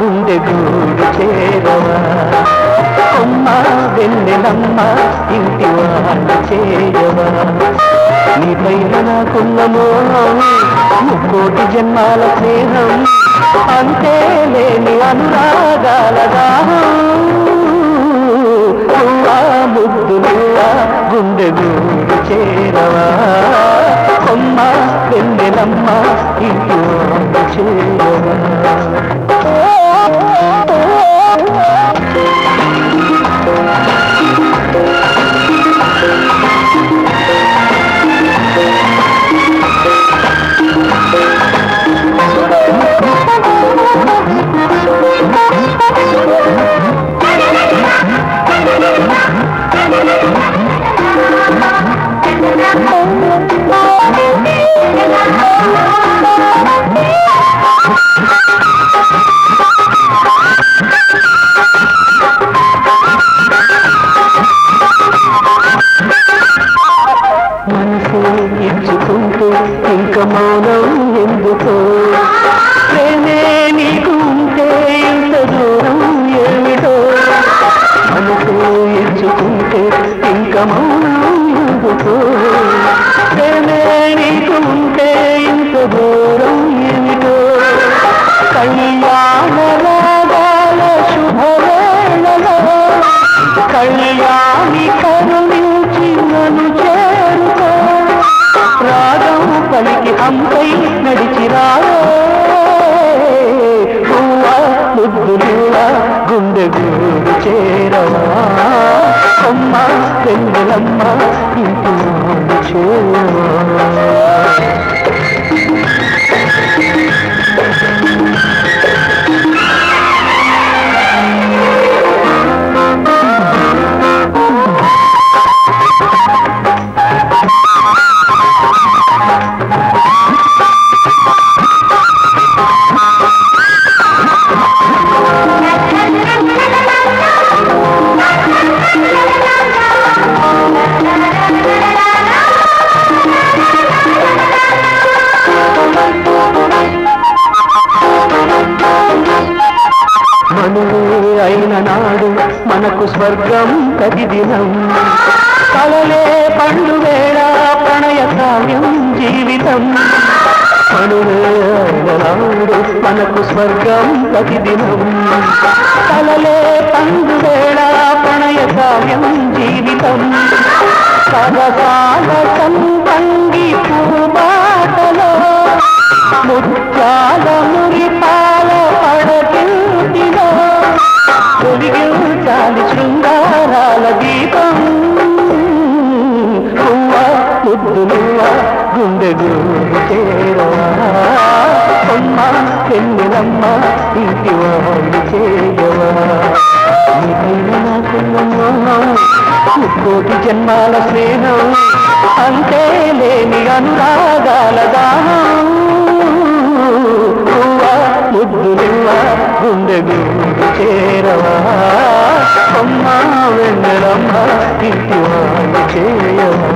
గుండె గూడు చేరవా? అమ్మ వెన్నెలమ్మ ఇంటి వాళ్ళు చేయవా నీ పైన నాకున్న మోహం ముక్కోటి జన్మాల స్నేహం అంతే లేని అనురాగాల దాహం. నువ్వా గుండె గూడు చేరవా? అమ్మ వెన్నెలమ్మ ఇంటి వాళ్ళు ఎందుకో ప్రేమే నీకు ఇంత దూరం ఏమిటో? మనసు ఇచ్చుకుంటే ఇంక మౌనం ఎందుకో ప్రేమే నీకు ఇంత దూరం ఏమిటో? కళ్యాణ రాగాల కళ్యాణి కరుణి పువ్వా ముద్దులువా గుండె గూడు చేరవా అమ్మ పెంగులమ్మ ఇంటి చేరవా నాడు మనకు స్వర్గం ప్రతి దినం కలలే పండు వేళ ప్రణయ కావ్యం జీవితం. పణువేడు మనకు స్వర్గం ప్రతి దినం కలలే పండు వేళ ప్రణయ కావ్యం జీవితం. సరసాల సంపంగి పూబాటలో ముత్యాలము ముద్దు గుండె గూడు చేరవా అమ్మ పెన్నెలమ్మ ఇంటి వాళ్ళు చేయవా కోటి జన్మాల స్నేహం అంతే లేని అనురాగాల దాహం గుండె గూడు చేరవా అమ్మ వెన్నెలమ్మ ఇంటి వాళ్ళు చేయవా